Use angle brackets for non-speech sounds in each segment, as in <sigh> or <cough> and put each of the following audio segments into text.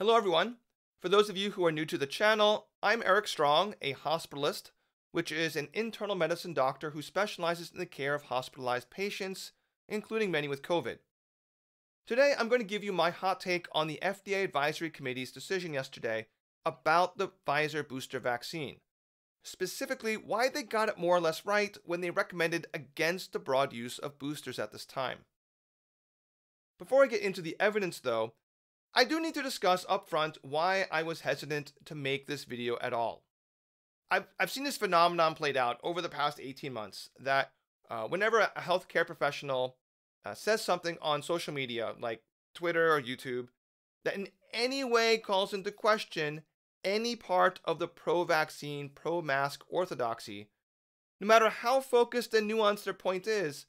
Hello, everyone. For those of you who are new to the channel, I'm Eric Strong, a hospitalist, which is an internal medicine doctor who specializes in the care of hospitalized patients, including many with COVID. Today, I'm going to give you my hot take on the FDA Advisory Committee's decision yesterday about the Pfizer booster vaccine. Specifically, why they got it more or less right when they recommended against the broad use of boosters at this time. Before I get into the evidence, though, I do need to discuss upfront why I was hesitant to make this video at all. I've, I've seen this phenomenon played out over the past 18 months that uh, whenever a healthcare professional uh, says something on social media like Twitter or YouTube that in any way calls into question any part of the pro vaccine, pro mask orthodoxy, no matter how focused and nuanced their point is,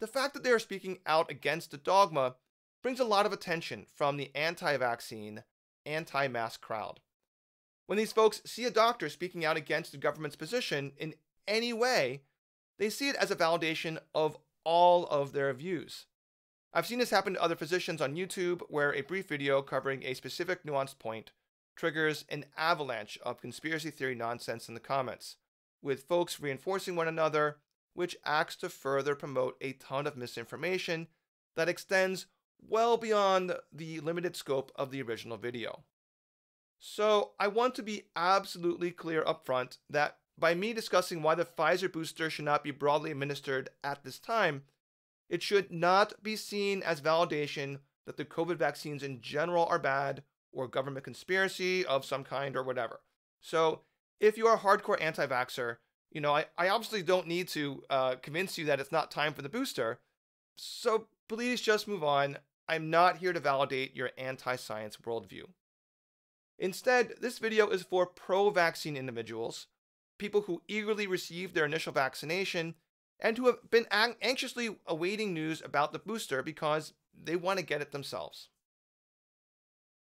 the fact that they are speaking out against the dogma brings a lot of attention from the anti vaccine, anti mask crowd. When these folks see a doctor speaking out against the government's position in any way, they see it as a validation of all of their views. I've seen this happen to other physicians on YouTube where a brief video covering a specific nuanced point triggers an avalanche of conspiracy theory nonsense in the comments, with folks reinforcing one another, which acts to further promote a ton of misinformation that extends well beyond the limited scope of the original video. So I want to be absolutely clear upfront that by me discussing why the Pfizer booster should not be broadly administered at this time, it should not be seen as validation that the COVID vaccines in general are bad or government conspiracy of some kind or whatever. So if you are a hardcore anti vaxxer, you know, I, I obviously don't need to uh, convince you that it's not time for the booster. So please just move on. I'm not here to validate your anti science worldview. Instead, this video is for pro vaccine individuals, people who eagerly received their initial vaccination, and who have been anxiously awaiting news about the booster because they want to get it themselves.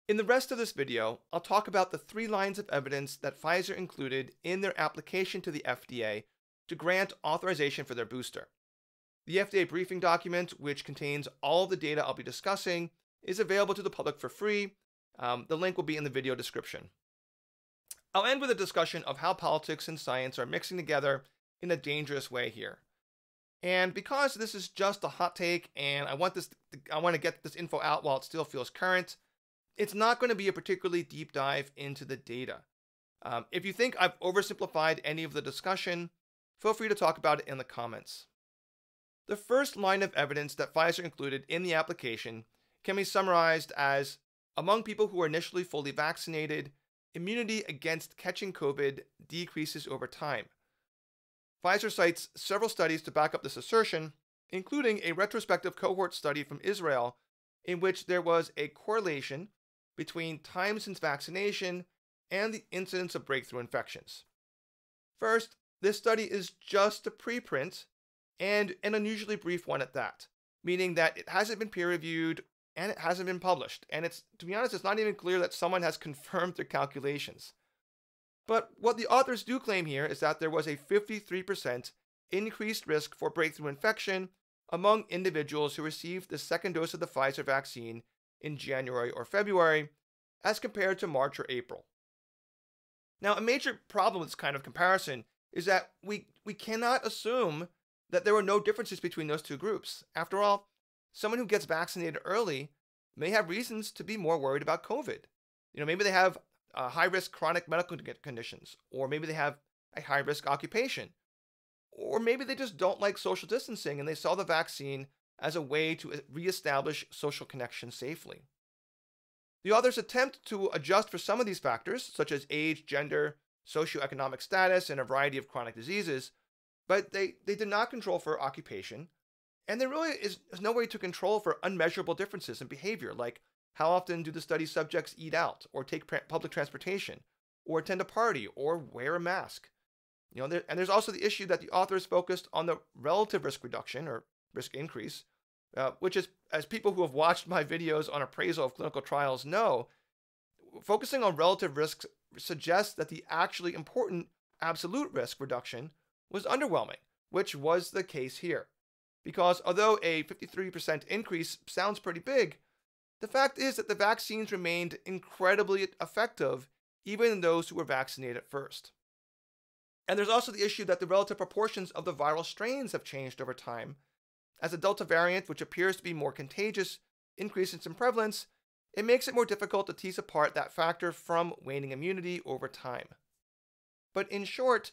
In the rest of this video, I'll talk about the three lines of evidence that Pfizer included in their application to the FDA to grant authorization for their booster. The FDA briefing document, which contains all the data I'll be discussing, is available to the public for free. Um, the link will be in the video description. I'll end with a discussion of how politics and science are mixing together in a dangerous way here. And because this is just a hot take and I want this I want to get this info out while it still feels current, it's not going to be a particularly deep dive into the data. Um, if you think I've oversimplified any of the discussion, feel free to talk about it in the comments. The first line of evidence that Pfizer included in the application can be summarized as among people who are initially fully vaccinated, immunity against catching COVID decreases over time. Pfizer cites several studies to back up this assertion, including a retrospective cohort study from Israel in which there was a correlation between time since vaccination and the incidence of breakthrough infections. First, this study is just a preprint and an unusually brief one at that, meaning that it hasn't been peer reviewed and it hasn't been published. And it's, to be honest, it's not even clear that someone has <laughs> confirmed their calculations. But what the authors do claim here is that there was a 53% increased risk for breakthrough infection among individuals who received the second dose of the Pfizer vaccine in January or February as compared to March or April. Now, a major problem with this kind of comparison is that we, we cannot assume that there were no differences between those two groups. After all, someone who gets vaccinated early may have reasons to be more worried about COVID. You know, maybe they have uh, high risk chronic medical conditions, or maybe they have a high risk occupation, or maybe they just don't like social distancing and they saw the vaccine as a way to reestablish social connections safely. The authors attempt to adjust for some of these factors, such as age, gender, socioeconomic status, and a variety of chronic diseases, but they, they did not control for occupation, and there really is, is no way to control for unmeasurable differences in behavior, like how often do the study subjects eat out, or take public transportation, or attend a party, or wear a mask. You know, there, and there's also the issue that the authors focused on the relative risk reduction or risk increase, uh, which is, as people who have watched my videos on appraisal of clinical trials know, focusing on relative risks suggests that the actually important absolute risk reduction was underwhelming, which was the case here. Because although a 53% increase sounds pretty big, the fact is that the vaccines remained incredibly effective even in those who were vaccinated first. And there's also the issue that the relative proportions of the viral strains have changed over time. As the Delta variant, which appears to be more contagious, increases in prevalence, it makes it more difficult to tease apart that factor from waning immunity over time. But in short,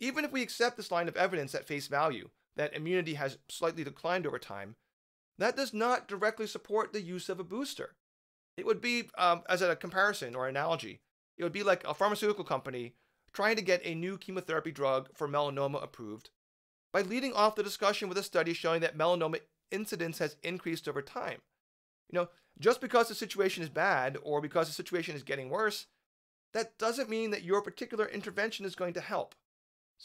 even if we accept this line of evidence at face value, that immunity has slightly declined over time, that does not directly support the use of a booster. It would be, um, as a comparison or analogy, it would be like a pharmaceutical company trying to get a new chemotherapy drug for melanoma approved by leading off the discussion with a study showing that melanoma incidence has increased over time. You know, just because the situation is bad or because the situation is getting worse, that doesn't mean that your particular intervention is going to help.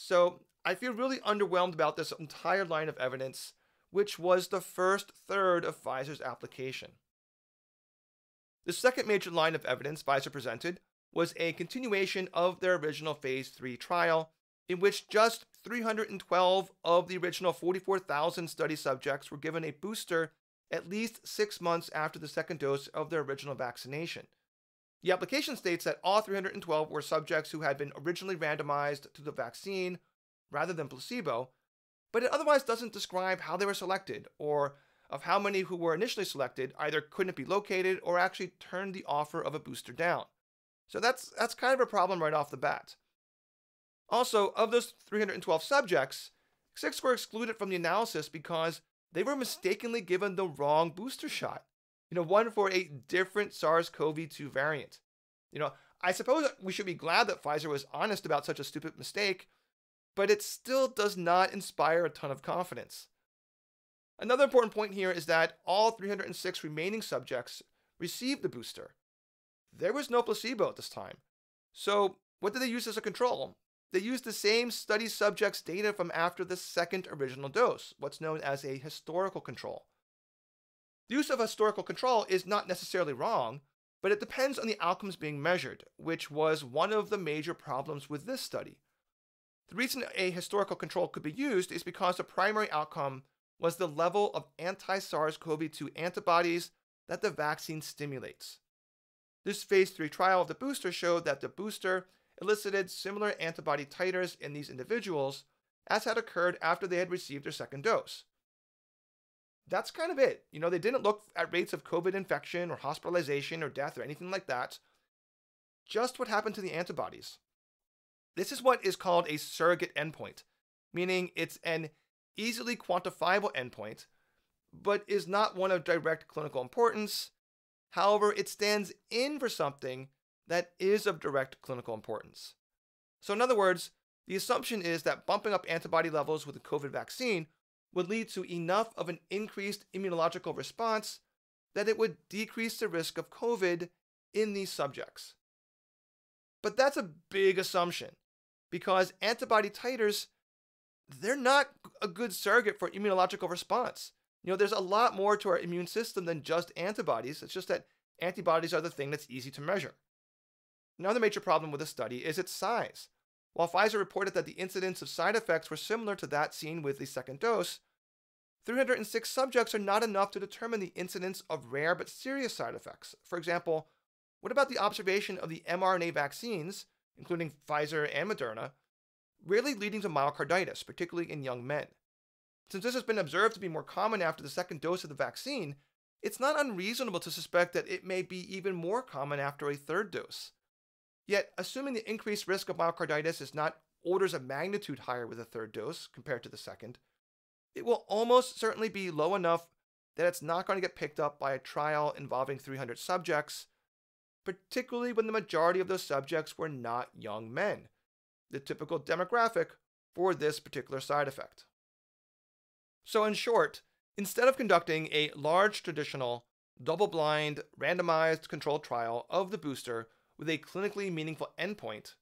So I feel really underwhelmed about this entire line of evidence, which was the first third of Pfizer's application. The second major line of evidence Pfizer presented was a continuation of their original phase 3 trial, in which just 312 of the original 44,000 study subjects were given a booster at least six months after the second dose of their original vaccination. The application states that all 312 were subjects who had been originally randomized to the vaccine rather than placebo, but it otherwise doesn't describe how they were selected or of how many who were initially selected either couldn't be located or actually turned the offer of a booster down. So that's that's kind of a problem right off the bat. Also, of those 312 subjects, six were excluded from the analysis because they were mistakenly given the wrong booster shot. You know, one for a different SARS-CoV-2 variant. You know, I suppose we should be glad that Pfizer was honest about such a stupid mistake, but it still does not inspire a ton of confidence. Another important point here is that all 306 remaining subjects received the booster, there was no placebo at this time. So, what did they use as a control? They used the same study subjects' data from after the second original dose, what's known as a historical control. The use of historical control is not necessarily wrong, but it depends on the outcomes being measured, which was one of the major problems with this study. The reason a historical control could be used is because the primary outcome was the level of anti SARS CoV 2 antibodies that the vaccine stimulates. This phase 3 trial of the booster showed that the booster elicited similar antibody titers in these individuals as had occurred after they had received their second dose. That's kind of it. You know, they didn't look at rates of COVID infection or hospitalization or death or anything like that. Just what happened to the antibodies. This is what is called a surrogate endpoint, meaning it's an easily quantifiable endpoint, but is not one of direct clinical importance However, it stands in for something that is of direct clinical importance. So, in other words, the assumption is that bumping up antibody levels with a COVID vaccine would lead to enough of an increased immunological response that it would decrease the risk of COVID in these subjects. But that's a big assumption because antibody titers they're not a good surrogate for immunological response. You know, there's a lot more to our immune system than just antibodies. It's just that antibodies are the thing that's easy to measure. Another major problem with the study is its size. While Pfizer reported that the incidence of side effects were similar to that seen with the second dose, 306 subjects are not enough to determine the incidence of rare but serious side effects. For example, what about the observation of the mRNA vaccines, including Pfizer and Moderna, rarely leading to myocarditis, particularly in young men? Since this has been observed to be more common after the second dose of the vaccine, it's not unreasonable to suspect that it may be even more common after a third dose. Yet, assuming the increased risk of myocarditis is not orders of magnitude higher with a third dose compared to the second, it will almost certainly be low enough that it's not going to get picked up by a trial involving 300 subjects, particularly when the majority of those subjects were not young men, the typical demographic for this particular side effect. So, in short, instead of conducting a large traditional, double blind, randomized controlled trial of the booster with a clinically meaningful endpoint,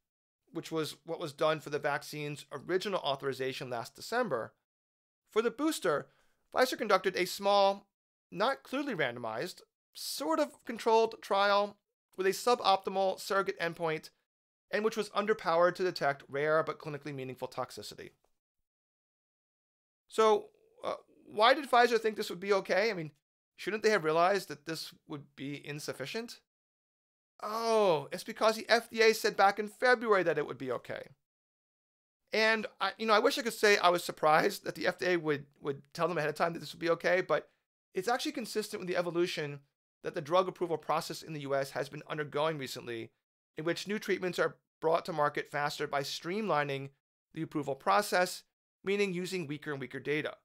which was what was done for the vaccine's original authorization last December, for the booster, Pfizer conducted a small, not clearly randomized, sort of controlled trial with a suboptimal surrogate endpoint and which was underpowered to detect rare but clinically meaningful toxicity. So, uh, why did Pfizer think this would be okay? I mean, shouldn't they have realized that this would be insufficient? Oh, it's because the FDA said back in February that it would be okay. And I, you know, I wish I could say I was surprised that the FDA would would tell them ahead of time that this would be okay, but it's actually consistent with the evolution that the drug approval process in the US has been undergoing recently, in which new treatments are brought to market faster by streamlining the approval process, meaning using weaker and weaker data.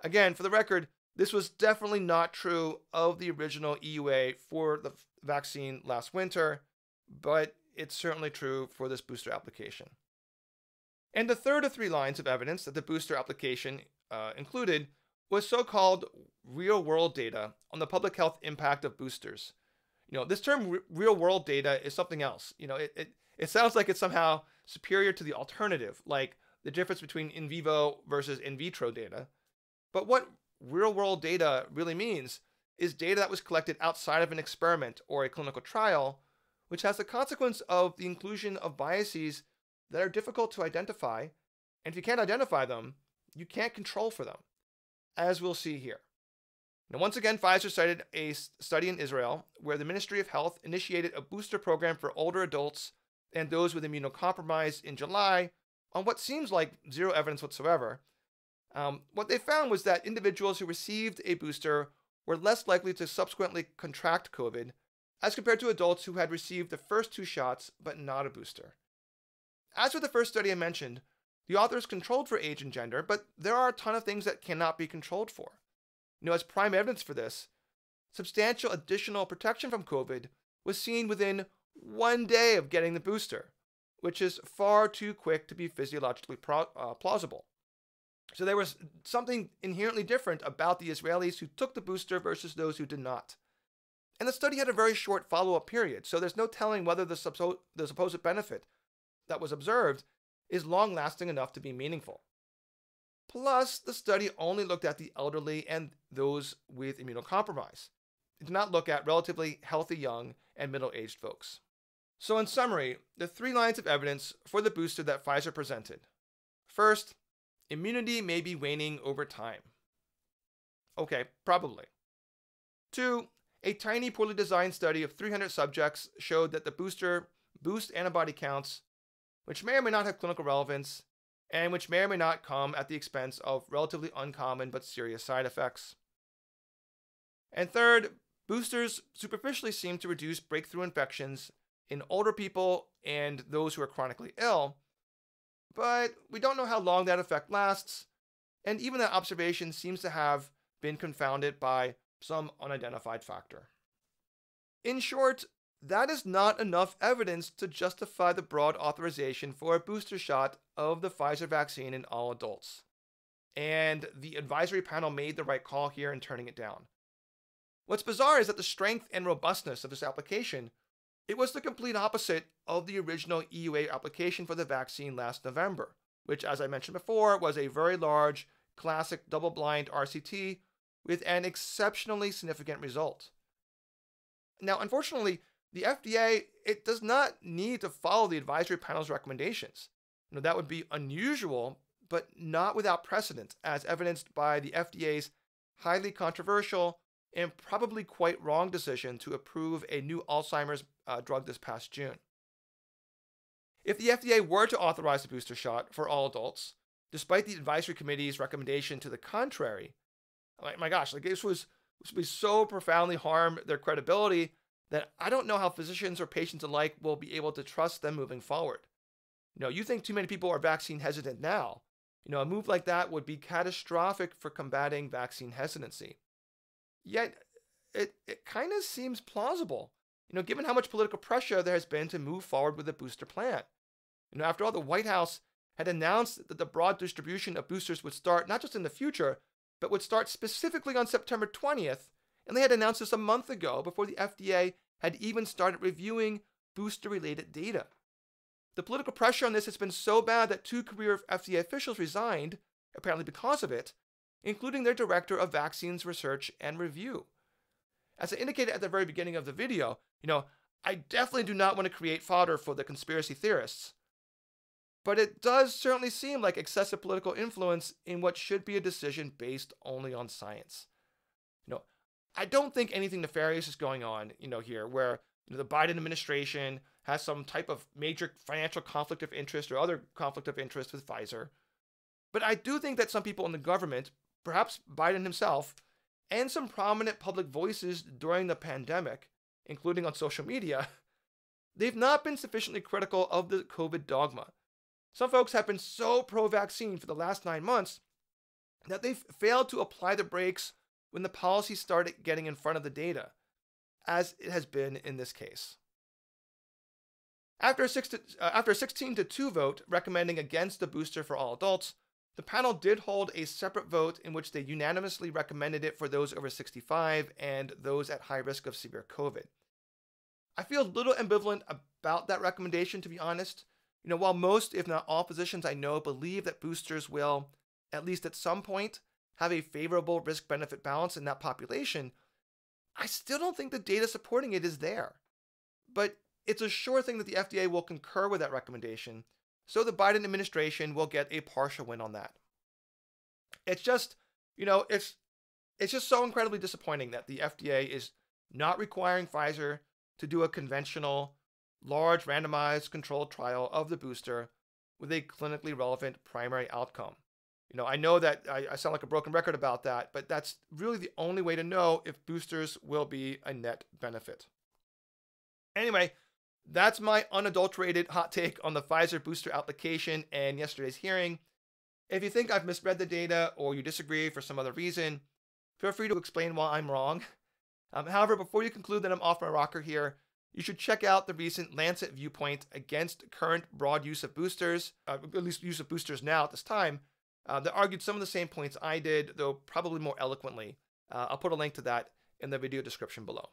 Again, for the record, this was definitely not true of the original EUA for the vaccine last winter, but it's certainly true for this booster application. And the third of three lines of evidence that the booster application uh, included was so called real world data on the public health impact of boosters. You know, this term re- real world data is something else. You know, it, it, it sounds like it's somehow superior to the alternative, like the difference between in vivo versus in vitro data. But what real world data really means is data that was collected outside of an experiment or a clinical trial, which has the consequence of the inclusion of biases that are difficult to identify. And if you can't identify them, you can't control for them, as we'll see here. Now, once again, Pfizer cited a study in Israel where the Ministry of Health initiated a booster program for older adults and those with immunocompromise in July on what seems like zero evidence whatsoever. Um, what they found was that individuals who received a booster were less likely to subsequently contract COVID as compared to adults who had received the first two shots but not a booster. As with the first study I mentioned, the authors controlled for age and gender, but there are a ton of things that cannot be controlled for. You know, as prime evidence for this, substantial additional protection from COVID was seen within one day of getting the booster, which is far too quick to be physiologically pro- uh, plausible. So there was something inherently different about the Israelis who took the booster versus those who did not. And the study had a very short follow up period, so there's no telling whether the, suppo- the supposed benefit that was observed is long lasting enough to be meaningful. Plus, the study only looked at the elderly and those with immunocompromise. It did not look at relatively healthy young and middle aged folks. So, in summary, the three lines of evidence for the booster that Pfizer presented. First, immunity may be waning over time. Okay, probably. Two, a tiny, poorly designed study of 300 subjects showed that the booster boosts antibody counts which may or may not have clinical relevance, and which may or may not come at the expense of relatively uncommon but serious side effects. And third, boosters superficially seem to reduce breakthrough infections in older people and those who are chronically ill, but we don't know how long that effect lasts, and even that observation seems to have been confounded by some unidentified factor. In short, that is not enough evidence to justify the broad authorization for a booster shot of the Pfizer vaccine in all adults. And the advisory panel made the right call here in turning it down. What's bizarre is that the strength and robustness of this application, it was the complete opposite of the original EUA application for the vaccine last November, which as I mentioned before was a very large classic double-blind RCT with an exceptionally significant result. Now, unfortunately, the FDA it does not need to follow the advisory panel's recommendations. You know, that would be unusual, but not without precedent, as evidenced by the FDA's highly controversial and probably quite wrong decision to approve a new Alzheimer's uh, drug this past June. If the FDA were to authorize the booster shot for all adults, despite the advisory committee's recommendation to the contrary, my, my gosh, like this was, this would be so profoundly harm their credibility that I don't know how physicians or patients alike will be able to trust them moving forward. You know, you think too many people are vaccine hesitant now. You know, a move like that would be catastrophic for combating vaccine hesitancy. Yet, it, it kind of seems plausible, you know, given how much political pressure there has been to move forward with a booster plan. You know, after all, the White House had announced that the broad distribution of boosters would start not just in the future, but would start specifically on September 20th, and they had announced this a month ago before the FDA had even started reviewing booster related data. The political pressure on this has been so bad that two career FDA officials resigned, apparently because of it, including their director of vaccines research and review. As I indicated at the very beginning of the video, you know, I definitely do not want to create fodder for the conspiracy theorists. But it does certainly seem like excessive political influence in what should be a decision based only on science. You know, I don't think anything nefarious is going on, you know, here where you know, the Biden administration has some type of major financial conflict of interest or other conflict of interest with Pfizer. But I do think that some people in the government, perhaps Biden himself, and some prominent public voices during the pandemic, including on social media, <laughs> they've not been sufficiently critical of the COVID dogma. Some folks have been so pro vaccine for the last nine months that they've failed to apply the brakes when the policy started getting in front of the data, as it has been in this case. After a, to, uh, after a 16 to 2 vote recommending against the booster for all adults, the panel did hold a separate vote in which they unanimously recommended it for those over 65 and those at high risk of severe COVID. I feel a little ambivalent about that recommendation, to be honest. You know, while most, if not all, physicians I know believe that boosters will, at least at some point, have a favorable risk benefit balance in that population, I still don't think the data supporting it is there. But it's a sure thing that the FDA will concur with that recommendation, so the Biden administration will get a partial win on that. It's just, you know, it's it's just so incredibly disappointing that the FDA is not requiring Pfizer to do a conventional, large randomized controlled trial of the booster with a clinically relevant primary outcome. You know, I know that I, I, sound like a broken record about that, but that's really the only way to know if boosters will be a net benefit. Anyway, that's my unadulterated hot take on the Pfizer booster application and yesterday's hearing. If you think I've misread the data or you disagree for some other reason, feel free to explain why I'm wrong. Um, however, before you conclude that I'm off my rocker here, you should check out the recent Lancet viewpoint against current broad use of boosters, uh, at least use of boosters now at this time, uh, that argued some of the same points I did, though probably more eloquently. Uh, I'll put a link to that in the video description below.